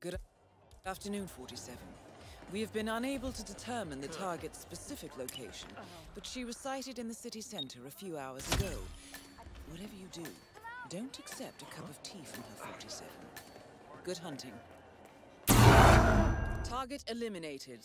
Good afternoon, 47. We have been unable to determine the target's specific location, but she was sighted in the city center a few hours ago. Whatever you do, don't accept a cup of tea from her, 47. Good hunting. Target eliminated.